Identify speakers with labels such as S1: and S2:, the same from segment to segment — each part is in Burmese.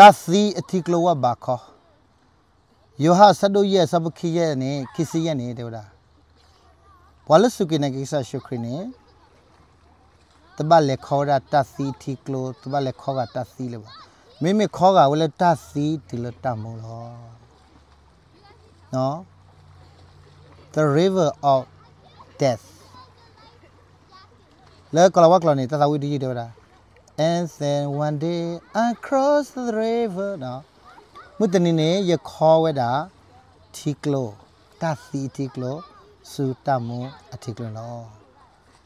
S1: တာစီအတိကလဝဘာခောယောဟာဆဒိုရဲ့စပခိရဲ့နေခိစီရဲ့နေတဲ့လားဘဝလစုကိနေကိစ္စရှုခရနေတဘလက်ခေါ်တာတစီတိကလတဘလက်ခေါ်ကတစီလေပါမိမိခေါ်ကဝလဲတစီဒီလတမောလောနော် the river of death လဲကလဝကလနေတသဝိဒီတဲ့လား and then one day I cross the river နော်မတနေနေရခေါ်ဝဲတာတီကလိုတသီတီကလိုစူတမူအတီကလိုနော်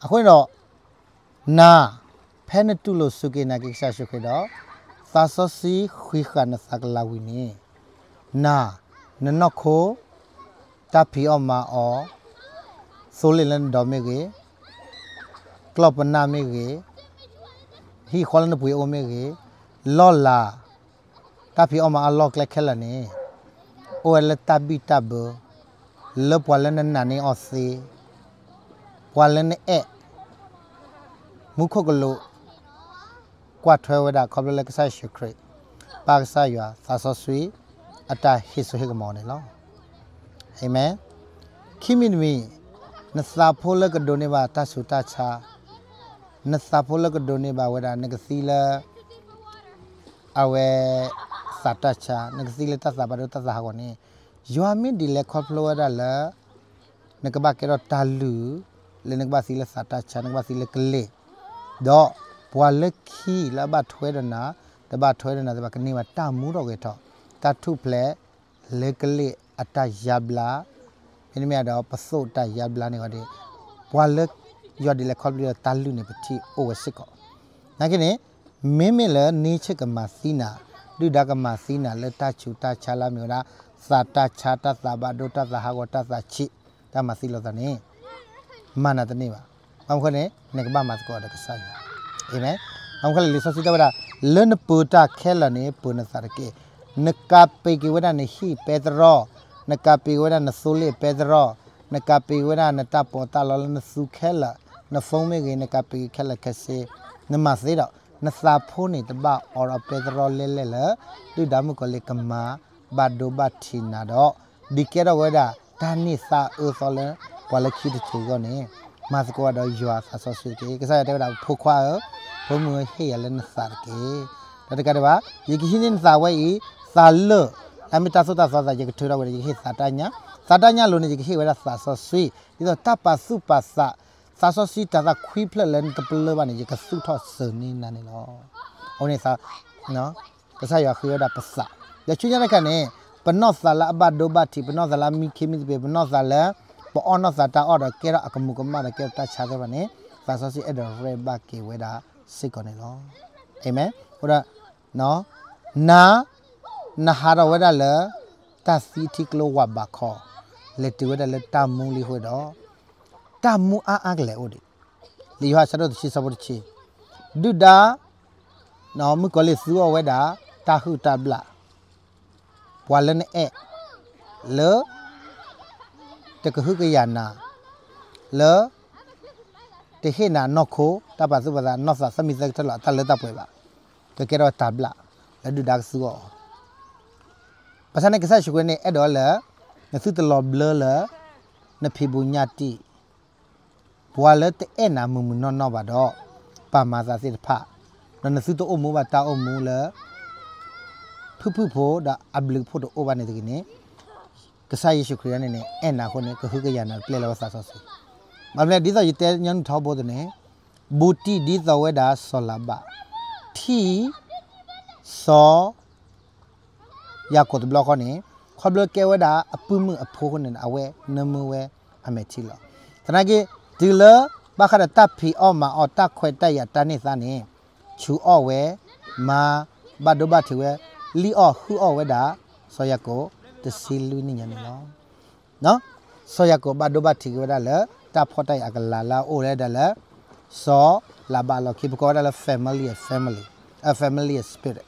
S1: အခုတော့နာဖဲနတုလို့စုကေနာကိစ္စရှုခေတော့သာဆစီခွေခနသကလာဝီနေနာနနခိုတဖီအမအောဆိုလီလန်ဒေါ်မေကေကလပနာမေကေ ဟီခေါ်လန်ပွေအိုမေကေလော်လာတဖီအမအလော့ကလက်ခဲလနေအိုလတဘီတဘလပွာလန်နနာနေအော်စီပွာလန်နေအဲမုခကလိုကွာထွဲဝဒခေါပလလကဆာရှုခရပါကဆာရွာသာဆဆွေအတာဟိဆွေကမောနေလောအာမင်ခိမိနမီနစာဖိုလကဒိုနေပါတဆူတချာ နစာဖိုလကဒိုနေပါဝဒနကစီလာအဝဲစာတချာနကစီလာတသဘာဒတသဟာကောနေယွာမင်ဒီလက်ခေါပလောဒါလာနကဘကေရတာလူလေနကဘစီလာစာတချာနကဘစီလာကလေတော့ဘွာလက်ခီလာဘထွဲဒနာတဘထွဲဒနာတဘကနေမှာတမှုတော့ကေတော့တထုဖလက်လေကလေအတယဘလာမင်းမြတ်တော့ပစို့တယဘလာနေတော့ဘွာလက် ယော်ဒီလက်ခေါပလောတာလူနေပတိအိုဝစစ်ကောနာကိနေမင်းမလဲနေချက်ကမစီနာဒုဒကမစီနာလက်တချူတချလာမျိုးလားစာတချာတသဘာဒုတသဟာကောတသချိတမစီလောတနေမနတနေပါဘာမခနဲ့နေကဘာမတ်ကောတကဆိုင်အာမင်ဘာမခလေလစစီတဝရလန်ပူတာခဲလနေပုနစရကေနကပေကေဝဒနေဟိပေတရောနကပေဝဒနဆိုလေပေတရောနကပေဝဒနတပေါ်တလောနစုခဲလ နဖုံးမေကေနကပေခဲလခစေနမစေတော့နစာဖိုးနေတပအော်ရပေတရောလဲလဲလလူဒါမှုကလေကမာဘတ်ဒိုဘတ်ချီနာတော့ဒီကေတော့ဝဒဒါနိစာအူဆောလဘဝလခိတချူကနေမတ်ကောတော့ယွာဆာဆောဆွေကေကစားတဲ့ဒါဖိုခွာဘုံမွေဟေရလဲနစာကေတတကတပါယေကိဟင်းစာဝဲဤစာလအမီတာဆိုတာဆိုတာယေကထရဝဲယေကိစာတညာစာတညာလို့နေယေကိဝဲဆာဆောဆွေဒီတော့တပစုပစာ စာဆောစီတာခွီးဖလက်လန်တပလဘာနေယေကစုထောစနေနာနေလောဟိုနေစာနော်ကစားရခရတာပစာရချွညရခနဲ့ပနော့ဆာလာဘဒိုဘတ်တီပနော့ဆာလာမီခေမီဘေပနော့ဆာလာပအောနော့ဆာတာအော်ဒကေရအကမှုကမရကေတာချာတဲ့ဗနေပါဆစီအဲ့ဒရဲဘကေဝဲတာစိတ်ကောနေလောအာမင်ဟိုဒါနော်နာနာဟာရဝဲတာလေတစီတိကလောဝဘခောလက်တူဝဲတာလက်တမူလီဟိုတော့ တမူအာအကလေအိုဒီလီဟာဆရတ်ရှိစဘတ်ချီဒုဒါနော်မကလေးစူဝဲတာတာဟုတဘလာဝါလနအဲလေတကဟုကရနာလေတဟေနာနော့ခိုတပါစုပါနော့ဆာစမိစက်ထလာတလက်တပွဲပါတကယ်တော့တဘလာလဒူဒါဆူအောပစနကဆာရှုခွနေအဲ့တော့လေနစုတလောဘလလေနဖေဘူးညတိ ဘွာလက်တဲ့နာမူမနော့နော့ပါတော့ပါမာစာစစ်ဖာနနစုတအုံမူပါတာအုံမူလေဖုဖုဖို့ဒါအဘလူဖို့တော့ over နေတကိနေကစားယေရှုခရစ်နဲ့နဲ့အဲ့နာခုနဲ့ကခုကရနာပလေလောဆာဆောစီမမလဲဒီသောယတဲညန်ထောဘောတဲ့နေဘူတီဒီသောဝဲဒါဆောလာဘထီဆောရကုတ်ဘလော့ခနဲ့ခဘလကဲဝဲဒါအပုမှုအဖိုးခုနဲ့အဝဲနမဝဲအမေချီလောတနာကေ ဒီလဘခရတပ်ဖီအောမအော်တက်ခွဲတက်ရတနိသနေချူအော်ဝဲမာဘဒဘတီဝဲလီအော်ဟူအော်ဝဲတာဆောရကိုတစီလူနိညာနော်နော်ဆောရကိုဘဒဘတီဝဲတာလေတာဖော့တိုင်အကလာလာအိုရဲတာလေဆောလာဘာလောခိပကောတာလေ family family a family spirit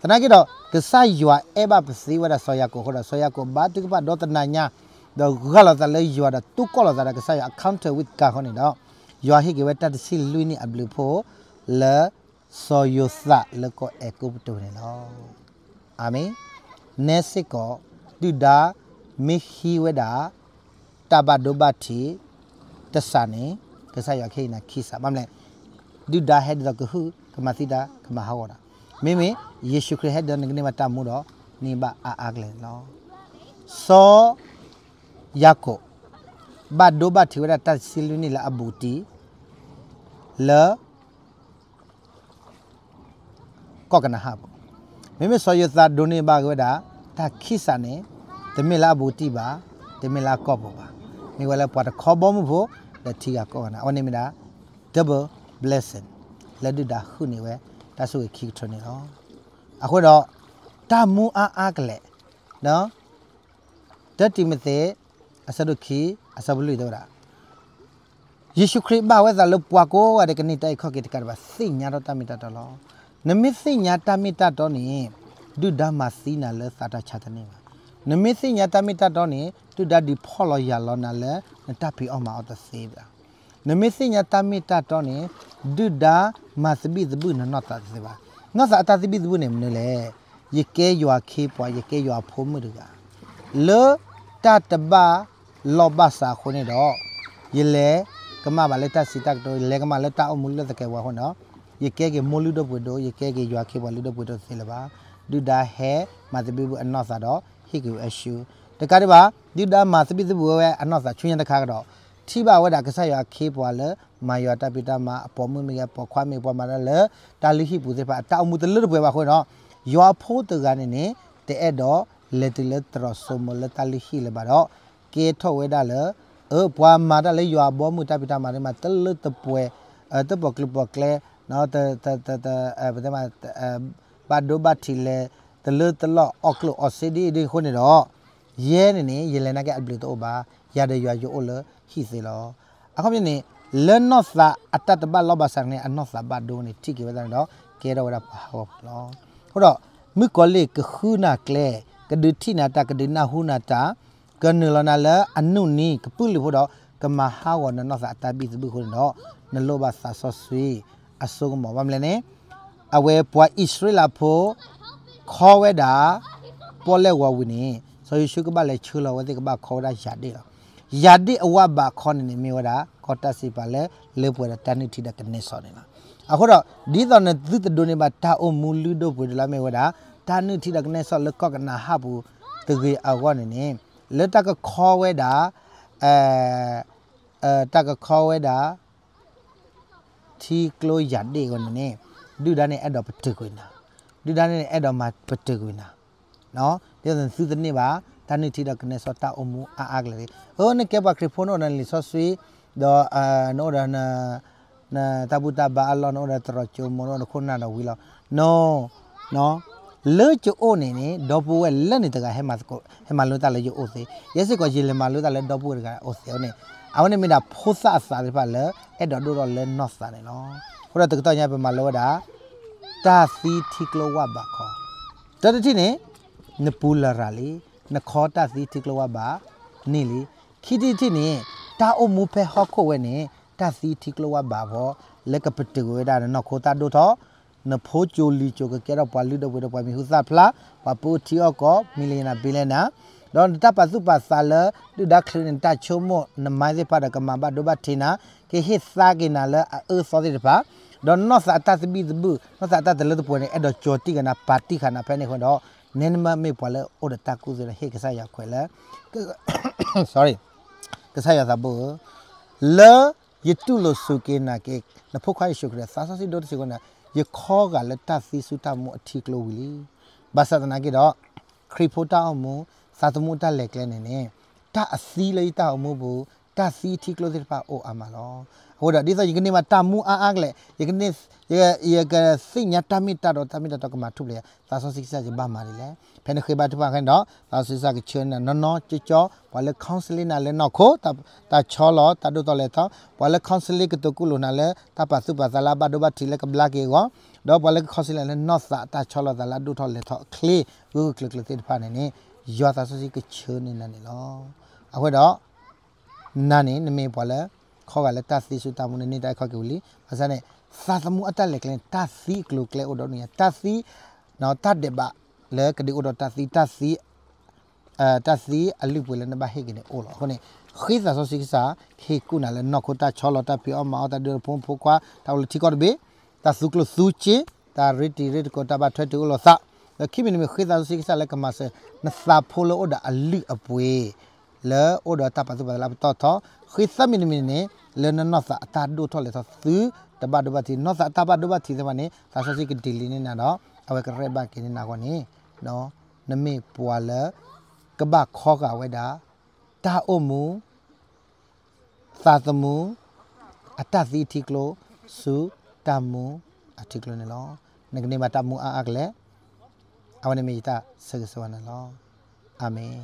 S1: တနာကတော့ကဆာယွာအဘပစီဝဲတာဆောရကိုဟောတာဆောရကိုဘာတုကပဒေါတနာညာ တော့ဂလာတလေယွာတာတုကောလာတာကဆာယ account with ကခေါနေတော့ယွာဟိကဝဲတတစီလူနိအဘလူဖို့လေဆောယုသလကောအကုပတိုနေနော်အာမင်နဲစစ်ကောဒုဒါမိဟီဝဒါတဘဒိုဘတီတဆာနေကဆာယခေနာခိစာမမလဲဒုဒါဟက်ဒကဟုကမသီတာကမဟာဝဒါမိမိယေရှုခရစ် ဟက်ဒနကနေမတမှုတော့နေပါအာအာကလေနော်စောယာကိုဘတ်ဒိုဘတီဝဒါတဆီလူနီလာအဘူတီလာကောကနာဟာမိမိစောယသဒိုနေဘာကဝဒါတာခိစာနေတမီလာဘူတီပါတမီလာကောဘောပါမိဝလဲပတ်ခေါ်ဘောမှုဖို့လက်တီကကောနာအော်နေမီဒါ double blessing လက်ဒူဒါခုနေဝဲတဆူခိထနေတော့အခုတော့တမူအားအားကလေးနော်တတိမသေး အစဒုခိအစဘလူတော့ယေရှုခရစ်ဘာဝဲသာလပွားကိုဝတဲ့ကနေ့တိုက်ခော့ကိတကဘာစိညာတော့တမီတတော်လောနမစ်စိညာတမီတတော်နေဒုဒမစီနာလဲသာတာချတဲ့နေနမစ်စိညာတမီတတော်နေဒုဒဒီဖော်လရလောနာလဲတပီအောင်မအောင်တစေးဗျာနမစ်စိညာတမီတတော်နေဒုဒမစဘိဇဘူးနနောတာစေပါနောစာအတသဘိဇဘူးနေမလဲယေကဲယွာခေပွားယေကဲယွာဖိုးမှုတူကလေတတဘာ လောဘစာခုနေတော့ယေလေကမဘာလက်တစီတက်တော့လေကမလက်တအမှုလက်တကဲဝါဟောနော်ယေကဲကေမိုလူတော့ပွေတော့ယေကဲကေယွာခေပွားလူတော့ပွေတော့စေလပါဒုဒါဟဲမသဘိဘူးအနောစာတော့ဟိကူအရှူတကားတပါဒုဒါမသဘိသဘူးဝဲအနောစာချွင်းတခါကတော့ထိပါဝဲတာကဆရခေပွားလေမာယောတပိတမအပေါ်မှုမရပေါ်ခွာမေပေါ်မှာလေတာလိဟိပူစေပါတောက်မှုတလွတ်ပွဲပါခွနော်ယောဖိုးတကနေနေတဲ့တော့လက်တလက်တရဆုမလက်တလိဟိလေပါတော့ ကေထောဝဲတာလေအပွားမာတလေယောဘောမှုတပိတမတွေမှာတလွတ်တပွဲအတပကလပကလေနော်တတတတအဲဘာမှဘာဒိုဘတ်တီလေတလွတ်တလော့အော့ကလော့အော်စီဒီဒီခုနေတော့ရဲနေနေရေလနာကအပလီတော့ပါရတဲ့ရွာရိုးလဟိစေလောအခုပြနေလနော့သာအတတဘလောဘဆန်နေအနော့သာဘဒိုနေတိကေဝဒန်တော့ကဲတော့ဝရပါဟောလောဟုတ်တော့မိကောလေကခုနာကလေကဒုတိနာတာကဒနာဟုနာတာ ကနလနာလအနုနီကပုလိဖို့တော့ကမဟာဝနနော့သာအတပိစဘုခုတော့နလောဘဆာဆောဆွေအစုံမောဗမလဲနေအဝဲပွားဣသရေလဖို့ခေါ်ဝဲတာပေါ်လဲဝဝင်းနေဆိုရရှုကပါလေချူလောဝဲတဲ့ကပါခေါ်တာရတဲ့ရတဲ့အဝဘာခေါ်နေနေမြေဝတာခေါ်တစီပါလေလေပွေတာတန်တိတဲ့ကနေစောနေလားအခုတော့ဒီတော့နေသူတဒိုနေပါတာအမူလူတို့ပွေလာမြေဝတာတန်တိတဲ့ကနေစောလကောကနာဟဘူးတကေအဝနေနေ လက်တကခေါ်ဝဲတာအဲအဲတကခေါ်ဝဲတာတီကလိုရတဲ့ကိုနေဒုဒါနဲ့အဲ့တော့ပတုကွနာဒုဒါနဲ့အဲ့တော့မှာပတုကွနာနော်ဒီဆိုသူတနေ့ပါတန်တီတော့ကနေစောတာအမှုအာအာကလေးဟိုနေကပါခရဖိုနိုနလီဆောဆွေဒေါ်အာနိုဒနာနာတဘူတာဘာအလောနိုဒတရချုံမိုနိုခုနာတော့ဝီလောနော်နော် လေချိုနေနေဒေါ်ပူဝဲလက်နေတကဟဲမတ်ကိုဟဲမလို့တလည်းယိုအိုစေရက်စစ်ကိုရေလမလို့တလည်းဒေါ်ပူကအိုစေနေအဝနေမိတာဖိုးဆာစာရပါလေအဲ့တော့တော့လဲနော့စာနေနော်ဟိုတော့တကတော့ညပဲမလို့တာတာစီတီကလောဝဘခေါ်တတတိနေနပူလာရာလီနခေါ်တာစီတိကလဝဘာနေလေခိတိတိနေတာအုံမူဖဲဟော့ခိုဝဲနေတာစီတိကလဝဘာဘောလက်ကပတူဝဲတာနော်ခိုတာဒိုတော့ နဖိုးချိုလီချိုကကဲတော့ပွာလူတော့ဝဲတော့ပွာမီဟုသဖလာပပူတီအောကောမီလီနာဘီလနာတော့တပစုပဆာလဒုဒခလင်တချိုမိုနမိုင်းစေပါဒကမဘဒိုဘတီနာကေဟစ်စာကေနာလအဆောဒီတပါတော့နော့စာတသဘီဇဘူးနော့စာတတလတပွနေအဲ့တော့ကြော်တိကနာပါတိခနာဖဲနေခွန်းတော့နင်းမမေပွာလဲအိုဒတာကူဇရဟေကဆာရခွဲလဲ sorry ကဆာရသဘောလာယတုလဆုကေနာကေနဖုခိုင်ရှုခရစာဆစီဒတ်စီကနာ ယခောကလက်တသီစုတမှုအထီကလိုဝီလီဘာသာတနာကေတော့ခရီဖိုတာအမှုသာသမုတလက်ကလဲနေနေတအစည်းလေးတာအမှုဘူး တစီထီကလိုစစ်ပါအိုအမလောဟိုဒါဒီဆိုယကနေမှာတမှုအားအားကလေယကနေယယကစိညာတမီတာတော့တမီတာတော့ကမှာထုလေသာဆောစစ်စားကြဘာမာလေဖဲနခေဘတ်ပါခိုင်တော့သာစစ်စားကချွန်းနော်နော်ချချောဘာလေကောင်ဆလင်းနာလေနော်ခိုတာတာချောလောတာတို့တော့လေတော့ဘာလေကောင်ဆလင်းကတကူလို့နာလေတာပါစုပါဇလာဘဒိုဘတီလေကဘလာကေကောတော့ဘာလေကောင်ဆလင်းလေနော်စာတာချောလောဇလာဒုတော့လေတော့ကလီဂူကလကလတိဖာနေနေယောသာဆောစစ်ကချွန်းနေနေလောအခုတော့ နာနေနမေပွာလဲခေါ်ကလည်းတသီစုတမှုနေတိုက်ခေါ်ကူလီဘာသာနဲ့သာသမှုအတက်လက်ကလင်တသီကလုကလေအိုဒိုနီယာတသီနော်တတ်တဲ့ပါ le kedi odo tasi tasi eh tasi ali pule na ba he kene o lo khone khisa so siksa he kuna le nokota cholo ta pi o ma ta de phon pho kwa ta lo thikot be ta suklo suche ta riti rit ko ta ba thwe tu lo sa ခိမိနမခိသာစိကဆာလကမဆနသာဖိုလိုဒအလီအပွေ လဲဩဒတာပစပလာတော့တော့ခိသမီနမီနေလဲနနောသာအတာဒိုထော်လေသသူတဘဒဘတီနောသာတဘဒဘတီသမနေသာဆစိကဒီလီနေနာတော့အဝကရဲဘကိနေနာကောနေနော်နမေပွာလကဘခောကဝဲတာတာအုံမူသာသမူအတသီတိကလိုစုတမူအတိကလိုနေလောငကနေမတမူအာအကလေ awane me ita segeswana lo amen